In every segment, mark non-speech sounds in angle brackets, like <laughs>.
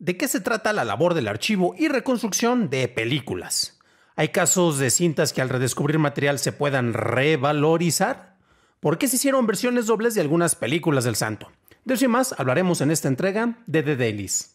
¿De qué se trata la labor del archivo y reconstrucción de películas? ¿Hay casos de cintas que al redescubrir material se puedan revalorizar? ¿Por qué se hicieron versiones dobles de algunas películas del santo? De eso y más hablaremos en esta entrega de The Dailies.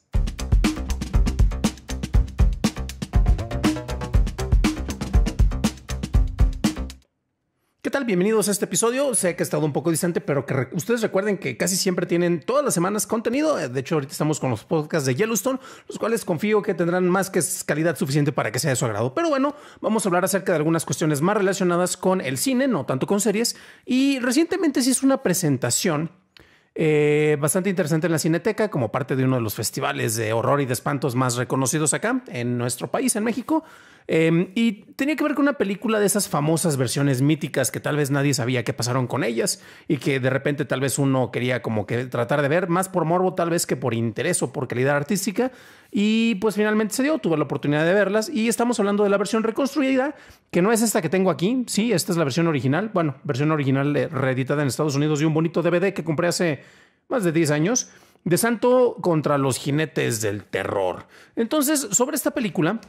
Tal? Bienvenidos a este episodio. Sé que he estado un poco distante, pero que ustedes recuerden que casi siempre tienen todas las semanas contenido. De hecho, ahorita estamos con los podcasts de Yellowstone, los cuales confío que tendrán más que calidad suficiente para que sea de su agrado. Pero bueno, vamos a hablar acerca de algunas cuestiones más relacionadas con el cine, no tanto con series. Y recientemente se hizo una presentación eh, bastante interesante en la Cineteca, como parte de uno de los festivales de horror y de espantos más reconocidos acá en nuestro país, en México. Em, y tenía que ver con una película de esas famosas versiones míticas que tal vez nadie sabía qué pasaron con ellas y que de repente tal vez uno quería como que tratar de ver más por morbo tal vez que por interés o por calidad artística. Y pues finalmente se dio, tuve la oportunidad de verlas y estamos hablando de la versión reconstruida, que no es esta que tengo aquí, sí, esta es la versión original, bueno, versión original eh, reeditada en Estados Unidos y un bonito DVD que compré hace más de 10 años, de Santo contra los jinetes del terror. Entonces, sobre esta película,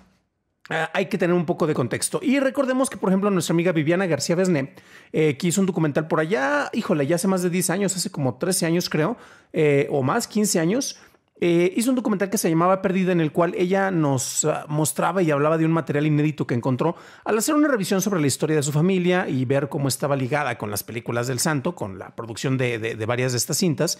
Ah, hay que tener un poco de contexto. Y recordemos que, por ejemplo, nuestra amiga Viviana García Besné, eh, que hizo un documental por allá, híjole, ya hace más de 10 años, hace como 13 años creo, eh, o más, 15 años, eh, hizo un documental que se llamaba Perdida, en el cual ella nos ah, mostraba y hablaba de un material inédito que encontró al hacer una revisión sobre la historia de su familia y ver cómo estaba ligada con las películas del santo, con la producción de, varias de estas cintas.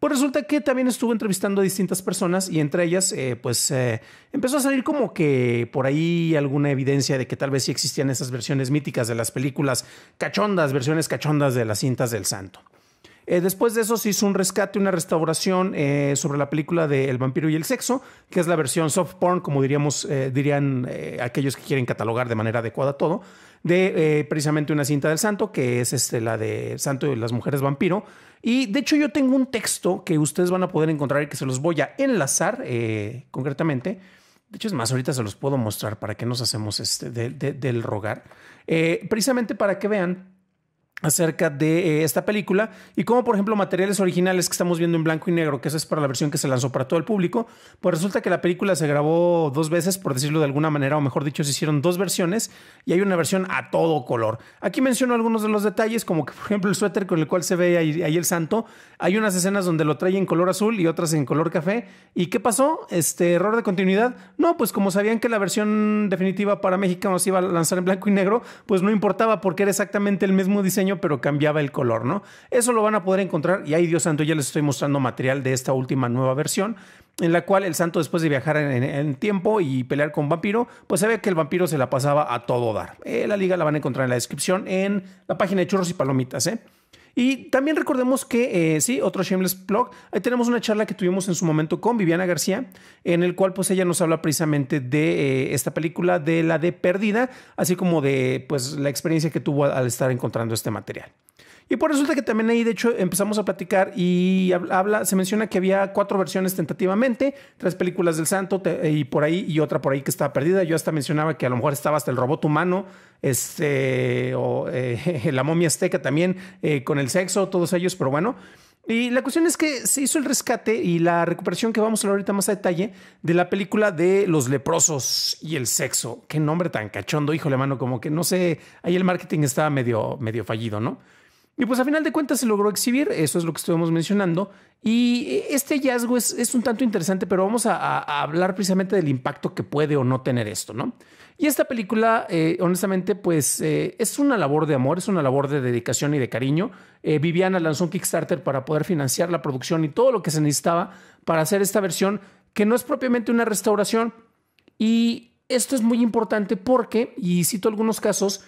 Pues resulta que también estuvo entrevistando a distintas personas y entre ellas, eh, pues eh, empezó a salir como que por ahí alguna evidencia de que tal vez sí existían esas versiones míticas de las películas cachondas, versiones cachondas de las cintas del santo. Eh, después de eso se hizo un rescate, una restauración eh, sobre la película de El vampiro y el sexo, que es la versión soft porn, como diríamos, eh, dirían aquellos que quieren catalogar de manera adecuada todo, de precisamente una cinta del santo, que es este, la de Santo y las mujeres vampiro. Y de hecho yo tengo un texto que ustedes van a poder encontrar y que se los voy a enlazar concretamente. De hecho, es más, ahorita se los puedo mostrar para que nos hacemos este del rogar. precisamente para que vean acerca de eh, esta película y como por ejemplo materiales originales que estamos viendo en blanco y negro, que esa es para la versión que se lanzó para todo el público, pues resulta que la película se grabó dos veces, por decirlo de alguna manera, o mejor dicho, se hicieron dos versiones y hay una versión a todo color. Aquí menciono algunos de los detalles, como que por ejemplo el suéter con el cual se ve ahí, el santo, hay unas escenas donde lo trae en color azul y otras en color café. ¿Y qué pasó? Este error de continuidad. No, pues como sabían que la versión definitiva para México nos iba a lanzar en blanco y negro, pues no importaba porque era exactamente el mismo diseño pero cambiaba el color, ¿no? Eso lo van a poder encontrar y ahí Dios santo ya les estoy mostrando material de esta última nueva versión en la cual el santo después de viajar en, tiempo y pelear con vampiro, pues ve que el vampiro se la pasaba a todo dar. Eh, la liga la van a encontrar en la descripción en la página de churros y palomitas, ¿eh? Y también recordemos que, eh, sí, otro Shameless Blog, ahí tenemos una charla que tuvimos en su momento con Viviana García, en el cual pues ella nos habla precisamente de eh, esta película, de la de Perdida, así como de pues la experiencia que tuvo al estar encontrando este material. Y por resulta que también ahí, de hecho, empezamos a platicar y habla, se menciona que había cuatro versiones tentativamente, tres películas del santo y por ahí, y otra por ahí que estaba perdida. Yo hasta mencionaba que a lo mejor estaba hasta el robot humano, este, o eh, <laughs> la momia azteca también, eh, con el sexo, todos ellos, pero bueno. Y la cuestión es que se hizo el rescate y la recuperación que vamos a hablar ahorita más a detalle de la película de los leprosos y el sexo. Qué nombre tan cachondo, híjole, mano, como que no sé, ahí el marketing estaba medio, medio fallido, ¿no? Y pues a final de cuentas se logró exhibir, eso es lo que estuvimos mencionando. Y este hallazgo es, un tanto interesante, pero vamos a, hablar precisamente del impacto que puede o no tener esto, ¿no? Y esta película, eh, honestamente, pues eh, es una labor de amor, es una labor de dedicación y de cariño. Eh, Viviana lanzó un Kickstarter para poder financiar la producción y todo lo que se necesitaba para hacer esta versión, que no es propiamente una restauración. Y esto es muy importante porque, y cito algunos casos,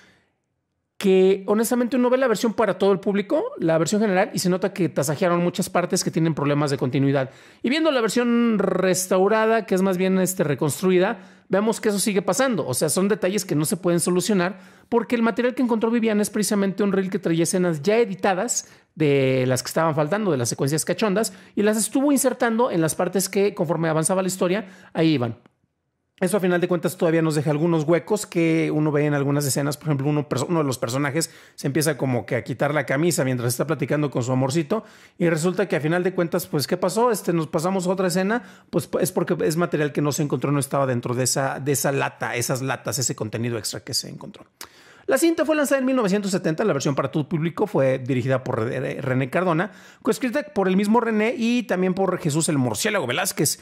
que honestamente uno ve la versión para todo el público, la versión general, y se nota que tasajearon muchas partes que tienen problemas de continuidad. Y viendo la versión restaurada, que es más bien este, reconstruida, vemos que eso sigue pasando. O sea, son detalles que no se pueden solucionar porque el material que encontró Viviana es precisamente un reel que traía escenas ya editadas de las que estaban faltando, de las secuencias cachondas, y las estuvo insertando en las partes que conforme avanzaba la historia, ahí iban. Eso a final de cuentas todavía nos deja algunos huecos que uno ve en algunas escenas. Por ejemplo, uno, uno, de los personajes se empieza como que a quitar la camisa mientras está platicando con su amorcito y resulta que a final de cuentas, pues, ¿qué pasó? Este, nos pasamos otra escena, pues es porque es material que no se encontró, no estaba dentro de esa, de esa lata, esas latas, ese contenido extra que se encontró. La cinta fue lanzada en 1970, la versión para todo público fue dirigida por René Cardona, coescrita por el mismo René y también por Jesús el Murciélago Velázquez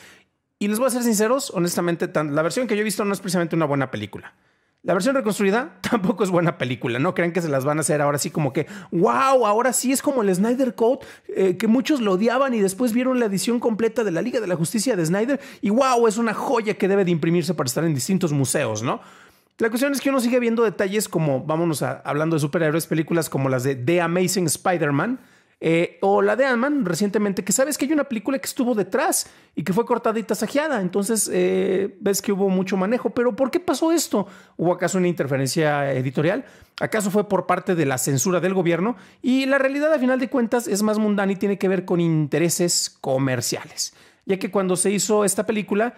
y les voy a ser sinceros, honestamente, la versión que yo he visto no es precisamente una buena película. La versión reconstruida <laughs> tampoco es buena película. No crean que se las van a hacer ahora sí como que, wow, ahora sí es como el Snyder Code, eh, que muchos lo odiaban y después vieron la edición completa de la Liga de la Justicia de Snyder y wow, es una joya que debe de imprimirse para estar en distintos museos, ¿no? La cuestión es que uno sigue viendo detalles como, vámonos a, hablando de superhéroes, películas como las de The Amazing Spider-Man, eh, o la de Ant-Man recientemente, que sabes que hay una película que estuvo detrás y que fue cortada y tasajeada. Entonces eh, ves que hubo mucho manejo. Pero ¿por qué pasó esto? ¿Hubo acaso una interferencia editorial? ¿Acaso fue por parte de la censura del gobierno? Y la realidad, a final de cuentas, es más mundana y tiene que ver con intereses comerciales. Ya que cuando se hizo esta película,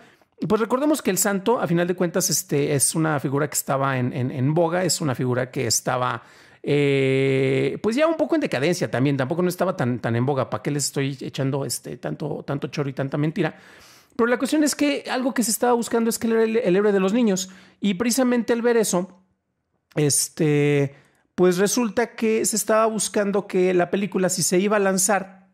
pues recordemos que el santo, a final de cuentas, este, es una figura que estaba en, en boga, es una figura que estaba eh, pues ya un poco en decadencia también, tampoco no estaba tan, tan en boga, ¿para qué les estoy echando este, tanto, tanto chorro y tanta mentira? Pero la cuestión es que algo que se estaba buscando es que era el, el héroe de los niños y precisamente al ver eso, este, pues resulta que se estaba buscando que la película si se iba a lanzar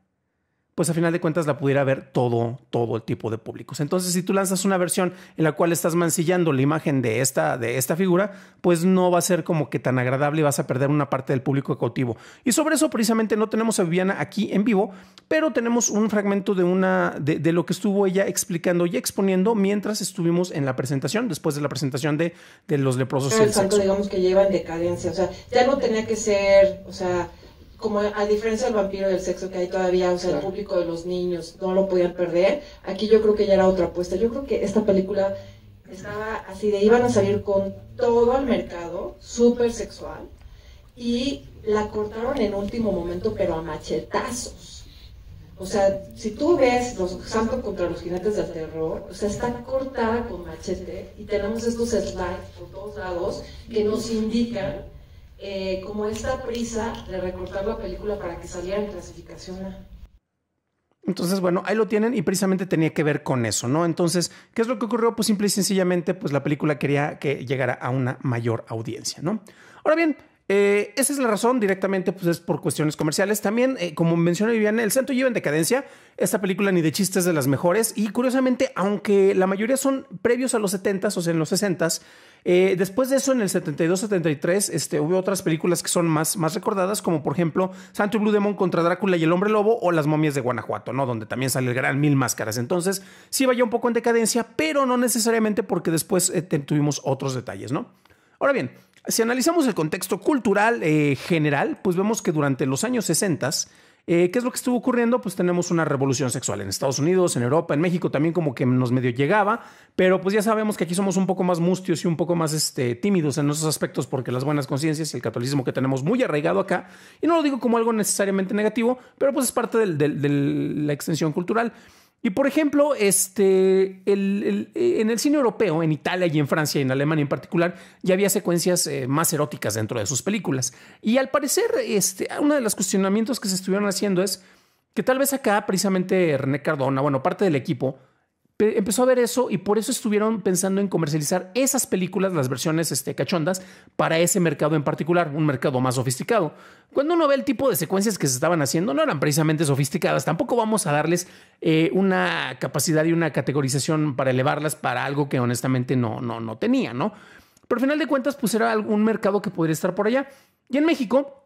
pues a final de cuentas la pudiera ver todo, todo el tipo de públicos. Entonces, si tú lanzas una versión en la cual estás mancillando la imagen de esta, de esta figura, pues no va a ser como que tan agradable y vas a perder una parte del público cautivo. Y sobre eso precisamente no tenemos a Viviana aquí en vivo, pero tenemos un fragmento de, una, de, lo que estuvo ella explicando y exponiendo mientras estuvimos en la presentación, después de la presentación de, de los leprosos. El santo, digamos que lleva en decadencia, o sea, ya no tenía que ser, o sea como a diferencia del vampiro del sexo que hay todavía, o sea, el público de los niños no lo podían perder, aquí yo creo que ya era otra apuesta. Yo creo que esta película estaba así de iban a salir con todo al mercado, súper sexual, y la cortaron en último momento, pero a machetazos. O sea, si tú ves los Santos contra los jinetes del terror, o sea, está cortada con machete y tenemos estos slides por todos lados que nos indican eh, como esta prisa de recortar la película para que saliera en clasificación Entonces, bueno, ahí lo tienen y precisamente tenía que ver con eso, ¿no? Entonces, ¿qué es lo que ocurrió? Pues simple y sencillamente, pues la película quería que llegara a una mayor audiencia, ¿no? Ahora bien, eh, esa es la razón, directamente pues es por cuestiones comerciales. También, eh, como mencionó Viviana, el centro lleva en decadencia. Esta película ni de chistes de las mejores. Y curiosamente, aunque la mayoría son previos a los 70s, o sea, en los 60s, eh, después de eso, en el 72-73, este, hubo otras películas que son más, más recordadas, como por ejemplo Santo Blue Demon contra Drácula y el Hombre Lobo o Las momias de Guanajuato, ¿no? Donde también sale el gran Mil Máscaras. Entonces, sí vaya un poco en decadencia, pero no necesariamente porque después eh, tuvimos otros detalles, ¿no? Ahora bien, si analizamos el contexto cultural eh, general, pues vemos que durante los años 60 eh, ¿Qué es lo que estuvo ocurriendo? Pues tenemos una revolución sexual en Estados Unidos, en Europa, en México también como que nos medio llegaba, pero pues ya sabemos que aquí somos un poco más mustios y un poco más este, tímidos en esos aspectos porque las buenas conciencias y el catolicismo que tenemos muy arraigado acá, y no lo digo como algo necesariamente negativo, pero pues es parte de la extensión cultural. Y por ejemplo, este, en el cine europeo, en Italia y en Francia y en Alemania en particular, ya había secuencias eh, más eróticas dentro de sus películas. Y al parecer, este, uno de los cuestionamientos que se estuvieron haciendo es que tal vez acá precisamente René Cardona, bueno, parte del equipo, empezó a ver eso y por eso estuvieron pensando en comercializar esas películas, las versiones este, cachondas, para ese mercado en particular, un mercado más sofisticado. Cuando uno ve el tipo de secuencias que se estaban haciendo, no eran precisamente sofisticadas, tampoco vamos a darles eh, una capacidad y una categorización para elevarlas para algo que honestamente no, no, no tenía, ¿no? Pero al final de cuentas, pues era algún mercado que podría estar por allá. Y en México,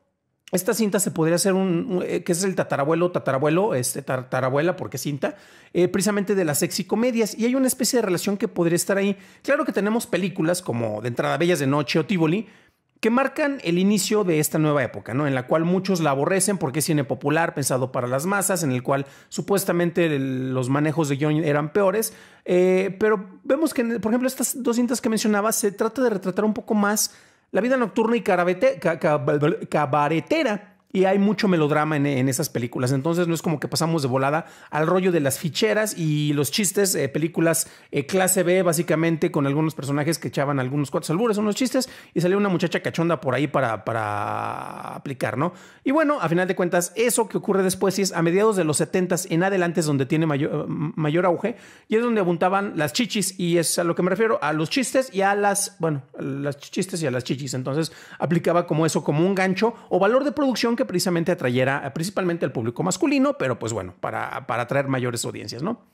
esta cinta se podría hacer un, eh, que es el tatarabuelo, tatarabuelo, este tatarabuela, porque cinta, eh, precisamente de las sexy comedias. Y hay una especie de relación que podría estar ahí. Claro que tenemos películas como De entrada Bellas de Noche o Tivoli, que marcan el inicio de esta nueva época, ¿no? En la cual muchos la aborrecen porque es cine popular, pensado para las masas, en el cual supuestamente los manejos de guion eran peores. Eh, pero vemos que, por ejemplo, estas dos cintas que mencionaba, se trata de retratar un poco más la vida nocturna y cabaretera y hay mucho melodrama en, esas películas. Entonces no es como que pasamos de volada al rollo de las ficheras y los chistes, eh, películas eh, clase B básicamente con algunos personajes que echaban algunos cuatro albures, unos chistes y salía una muchacha cachonda por ahí para, para aplicar, ¿no? Y bueno, a final de cuentas, eso que ocurre después es a mediados de los 70 en adelante es donde tiene mayor, mayor auge y es donde abundaban las chichis y es a lo que me refiero, a los chistes y a las, bueno, las chistes y a las chichis. Entonces aplicaba como eso, como un gancho o valor de producción que precisamente atrayera eh, principalmente al público masculino, pero pues bueno, para, para atraer mayores audiencias, ¿no?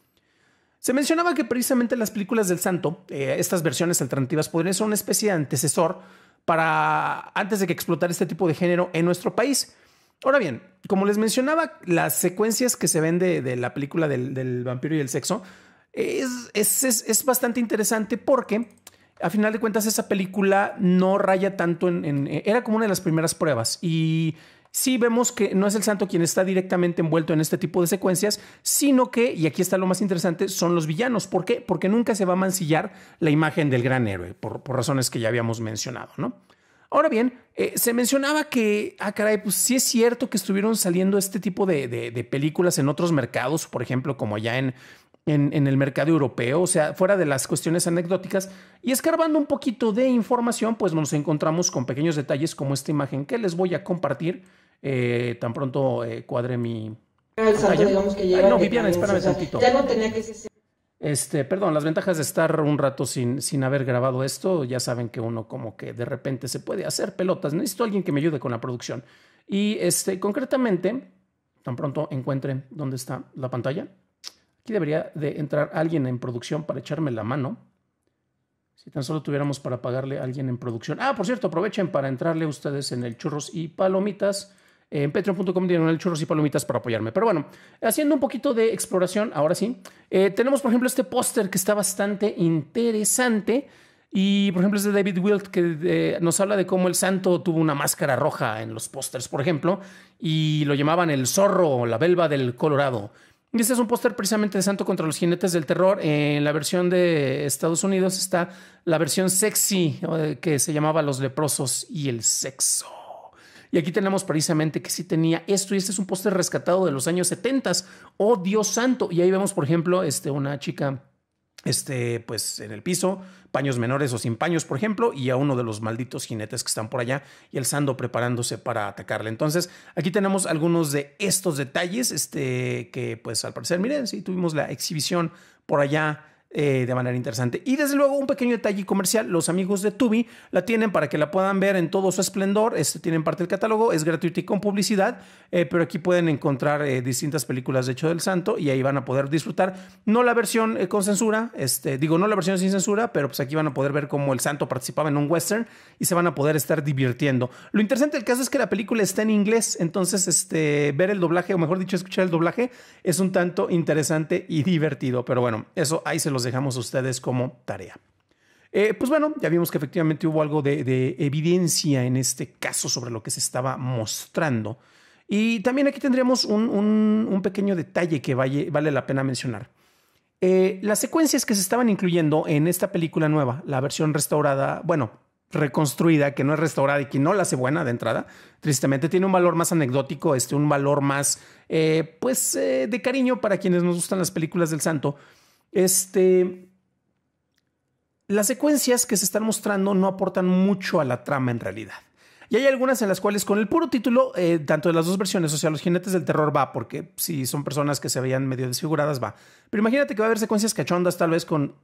Se mencionaba que precisamente las películas del santo, eh, estas versiones alternativas, podrían ser una especie de antecesor para antes de que explotara este tipo de género en nuestro país. Ahora bien, como les mencionaba, las secuencias que se ven de, la película del, vampiro y el sexo es, es, es bastante interesante porque a final de cuentas esa película no raya tanto en, Era como una de las primeras pruebas y sí vemos que no es el santo quien está directamente envuelto en este tipo de secuencias, sino que, y aquí está lo más interesante, son los villanos. ¿Por qué? Porque nunca se va a mancillar la imagen del gran héroe, por, razones que ya habíamos mencionado, ¿no? Ahora bien, eh, se mencionaba que, ah, caray, pues sí es cierto que estuvieron saliendo este tipo de, de películas en otros mercados, por ejemplo, como allá en, en, el mercado europeo, o sea, fuera de las cuestiones anecdóticas. Y escarbando un poquito de información, pues nos encontramos con pequeños detalles como esta imagen que les voy a compartir eh, tan pronto eh, cuadre mi... no, Viviana, espérame tantito. Ya no tenía que ser... Este, perdón, las ventajas de estar un rato sin, sin haber grabado esto, ya saben que uno como que de repente se puede hacer pelotas. Necesito a alguien que me ayude con la producción. Y este, concretamente, tan pronto encuentren dónde está la pantalla, Aquí debería de entrar alguien en producción para echarme la mano. Si tan solo tuviéramos para pagarle a alguien en producción. Ah, por cierto, aprovechen para entrarle ustedes en el churros y palomitas. En patreon.com el churros y palomitas para apoyarme. Pero bueno, haciendo un poquito de exploración, ahora sí. Eh, tenemos, por ejemplo, este póster que está bastante interesante. Y, por ejemplo, es de David Wilt, que eh, nos habla de cómo el santo tuvo una máscara roja en los pósters, por ejemplo, y lo llamaban el zorro, la belva del Colorado. Y este es un póster precisamente de Santo contra los jinetes del terror. En la versión de Estados Unidos está la versión sexy que se llamaba Los leprosos y el sexo. Y aquí tenemos precisamente que sí tenía esto y este es un póster rescatado de los años 70. Oh Dios santo. Y ahí vemos, por ejemplo, este, una chica este, pues en el piso, paños menores o sin paños, por ejemplo, y a uno de los malditos jinetes que están por allá y el Sando preparándose para atacarle. Entonces, aquí tenemos algunos de estos detalles, este, que pues al parecer, miren, sí, tuvimos la exhibición por allá eh, de manera interesante. Y desde luego un pequeño detalle comercial, los amigos de Tubi la tienen para que la puedan ver en todo su esplendor, este, tienen parte del catálogo, es gratuito y con publicidad, eh, pero aquí pueden encontrar eh, distintas películas de Hecho del Santo y ahí van a poder disfrutar, no la versión con censura, este, digo, no la versión sin censura, pero pues aquí van a poder ver cómo el Santo participaba en un western y se van a poder estar divirtiendo. Lo interesante del caso es que la película está en inglés, entonces este, ver el doblaje, o mejor dicho, escuchar el doblaje, es un tanto interesante y divertido, pero bueno, eso ahí se los dejamos a ustedes como tarea. Eh, pues bueno, ya vimos que efectivamente hubo algo de, evidencia en este caso sobre lo que se estaba mostrando. Y también aquí tendríamos un, pequeño detalle que vale, la pena mencionar. Eh, las secuencias que se estaban incluyendo en esta película nueva, la versión restaurada, bueno, reconstruida, que no es restaurada y que no la hace buena de entrada, tristemente tiene un valor más anecdótico, este, un valor más, eh, pues, de cariño para quienes nos gustan las películas del santo. Este, las secuencias que se están mostrando no aportan mucho a la trama en realidad. Y hay algunas en las cuales con el puro título, eh, tanto de las dos versiones, o sea, los jinetes del terror va, porque si son personas que se veían medio desfiguradas, va. Pero imagínate que va a haber secuencias cachondas tal vez con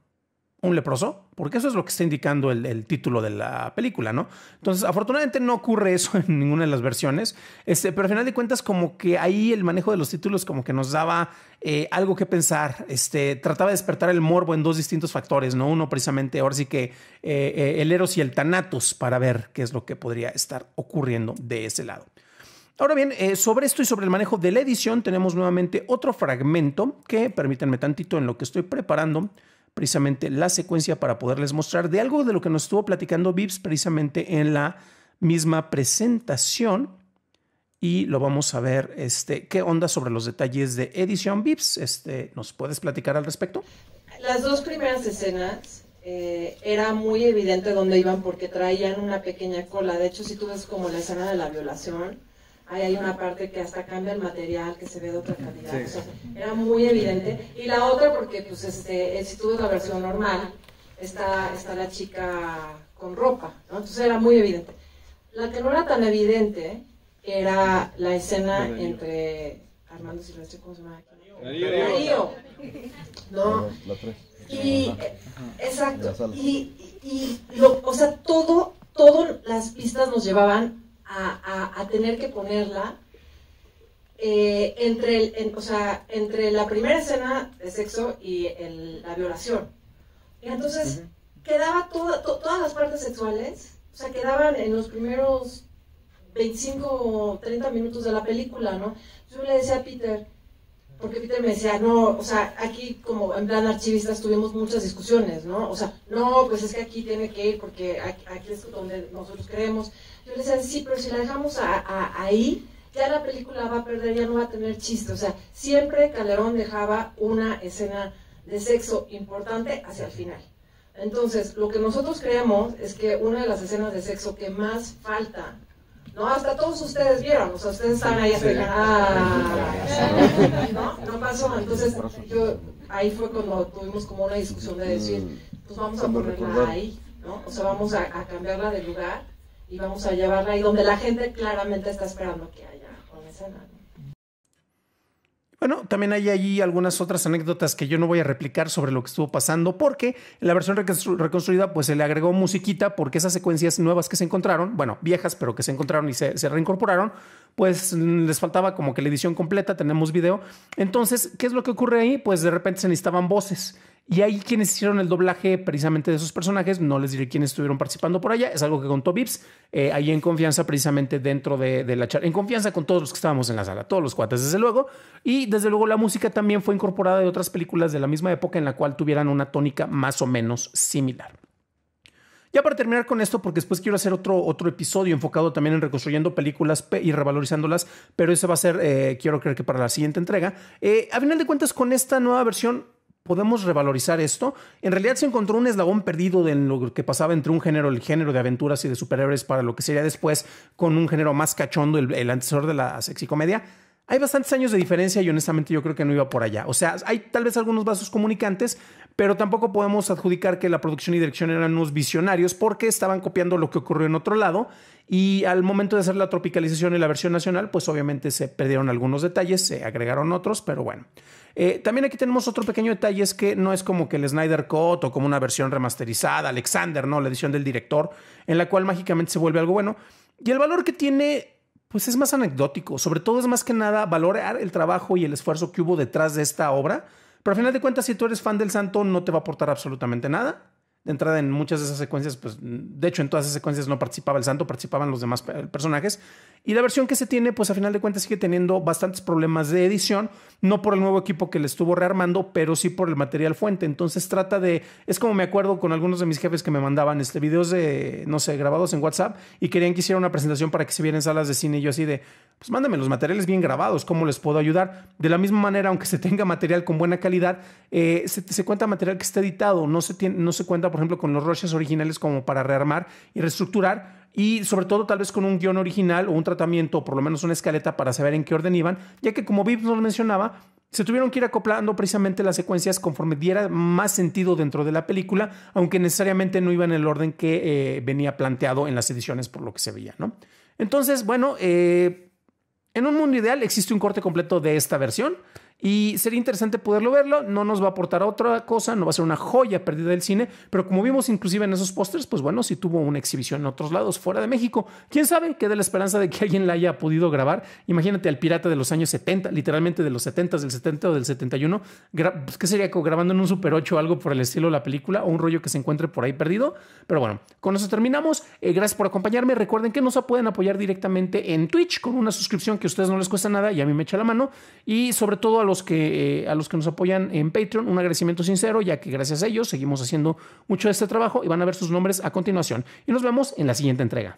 un leproso, porque eso es lo que está indicando el, título de la película, ¿no? Entonces, afortunadamente no ocurre eso <laughs> en ninguna de las versiones, este, pero al final de cuentas como que ahí el manejo de los títulos como que nos daba eh, algo que pensar, este, trataba de despertar el morbo en dos distintos factores, ¿no? Uno precisamente, ahora sí que eh, eh, el Eros y el Thanatos para ver qué es lo que podría estar ocurriendo de ese lado. Ahora bien, sobre esto y sobre el manejo de la edición tenemos nuevamente otro fragmento que, permítanme tantito en lo que estoy preparando, precisamente la secuencia para poderles mostrar de algo de lo que nos estuvo platicando Vips precisamente en la misma presentación. Y lo vamos a ver, este, qué onda sobre los detalles de edición Vips. Este, ¿Nos puedes platicar al respecto? Las dos primeras escenas eh, era muy evidente dónde iban porque traían una pequeña cola. De hecho, si tú ves como la escena de la violación, ahí hay una parte que hasta cambia el material, que se ve de otra calidad. O sea, era muy evidente. Y la otra, porque pues este, si tú ves la versión normal, está, está la chica con ropa, ¿no? Entonces era muy evidente. La que no era tan evidente era la escena entre Armando Silvestre, ¿cómo se llama? Darío. No. Y, exacto. Y, y, lo, o sea, todo, todas las pistas nos llevaban a, tener que ponerla eh, entre, el, o sea, entre la primera escena de sexo y la violación. Y entonces quedaba todas las partes sexuales, o sea, quedaban en los primeros 25 o 30 minutos de la película, ¿no? Yo le decía a Peter, porque Peter me decía, no, o sea, aquí como en plan archivistas tuvimos muchas discusiones, ¿no? O sea, no, pues es que aquí tiene que ir porque aquí, es donde nosotros creemos. Yo le decía, sí, pero si la dejamos ahí, ya la película va a perder, ya no va a tener chiste. O sea, siempre Calderón dejaba una escena de sexo importante hacia el final. Entonces, lo que nosotros creemos es que una de las escenas de sexo que más falta no, hasta todos ustedes vieron, o sea, ustedes están ahí hasta ah, no, no pasó, entonces yo, ahí fue cuando tuvimos como una discusión de decir, pues vamos a ponerla ahí, ¿no? O sea, vamos a, a cambiarla de lugar y vamos a llevarla ahí donde la gente claramente está esperando que haya una escena, ¿no? Bueno, también hay allí algunas otras anécdotas que yo no voy a replicar sobre lo que estuvo pasando, porque en la versión reconstruida pues se le agregó musiquita porque esas secuencias nuevas que se encontraron, bueno, viejas, pero que se encontraron y se, se reincorporaron, pues les faltaba como que la edición completa, tenemos video. Entonces, ¿qué es lo que ocurre ahí? Pues de repente se necesitaban voces. Y ahí quienes hicieron el doblaje precisamente de esos personajes, no les diré quiénes estuvieron participando por allá, es algo que contó Vips, eh, ahí en confianza precisamente dentro de, la charla, en confianza con todos los que estábamos en la sala, todos los cuates desde luego, y desde luego la música también fue incorporada de otras películas de la misma época en la cual tuvieran una tónica más o menos similar. Ya para terminar con esto, porque después quiero hacer otro, otro episodio enfocado también en reconstruyendo películas y revalorizándolas, pero ese va a ser, eh, quiero creer que para la siguiente entrega. Eh, a final de cuentas, con esta nueva versión podemos revalorizar esto. En realidad se encontró un eslabón perdido en lo que pasaba entre un género, el género de aventuras y de superhéroes, para lo que sería después con un género más cachondo, el, antecesor de la sexicomedia. Hay bastantes años de diferencia y honestamente yo creo que no iba por allá. O sea, hay tal vez algunos vasos comunicantes, pero tampoco podemos adjudicar que la producción y dirección eran unos visionarios porque estaban copiando lo que ocurrió en otro lado y al momento de hacer la tropicalización y la versión nacional, pues obviamente se perdieron algunos detalles, se agregaron otros, pero bueno. Eh, también aquí tenemos otro pequeño detalle, es que no es como que el Snyder Cut o como una versión remasterizada, Alexander, ¿no? La edición del director, en la cual mágicamente se vuelve algo bueno. Y el valor que tiene, pues es más anecdótico, sobre todo es más que nada valorar el trabajo y el esfuerzo que hubo detrás de esta obra. Pero al final de cuentas, si tú eres fan del santo, no te va a aportar absolutamente nada de entrada en muchas de esas secuencias, pues de hecho en todas esas secuencias no participaba el santo, participaban los demás personajes. Y la versión que se tiene, pues a final de cuentas sigue teniendo bastantes problemas de edición, no por el nuevo equipo que le estuvo rearmando, pero sí por el material fuente. Entonces trata de, es como me acuerdo con algunos de mis jefes que me mandaban este, videos de, no sé, grabados en WhatsApp y querían que hiciera una presentación para que se viera en salas de cine y yo así de, pues mándame los materiales bien grabados, ¿cómo les puedo ayudar? De la misma manera, aunque se tenga material con buena calidad, eh, se, cuenta material que está editado, no se, tiene, no se cuenta, por ejemplo, con los roches originales como para rearmar y reestructurar y sobre todo tal vez con un guion original o un tratamiento, o por lo menos una escaleta para saber en qué orden iban, ya que como Vips nos mencionaba, se tuvieron que ir acoplando precisamente las secuencias conforme diera más sentido dentro de la película, aunque necesariamente no iban en el orden que eh, venía planteado en las ediciones por lo que se veía, ¿no? Entonces, bueno, eh, en un mundo ideal existe un corte completo de esta versión. Y sería interesante poderlo verlo. No nos va a aportar otra cosa, no va a ser una joya perdida del cine, pero como vimos inclusive en esos pósters, pues bueno, si tuvo una exhibición en otros lados, fuera de México. ¿Quién sabe? Queda la esperanza de que alguien la haya podido grabar. Imagínate al pirata de los años 70, literalmente de los 70, del 70 o del 71. Pues, ¿Qué sería? Grabando en un Super 8 o algo por el estilo de la película o un rollo que se encuentre por ahí perdido. Pero bueno, con eso terminamos. Eh, gracias por acompañarme. Recuerden que nos pueden apoyar directamente en Twitch con una suscripción que a ustedes no les cuesta nada y a mí me echa la mano. Y sobre todo a que, eh, a los que nos apoyan en Patreon, un agradecimiento sincero, ya que gracias a ellos seguimos haciendo mucho de este trabajo y van a ver sus nombres a continuación. Y nos vemos en la siguiente entrega.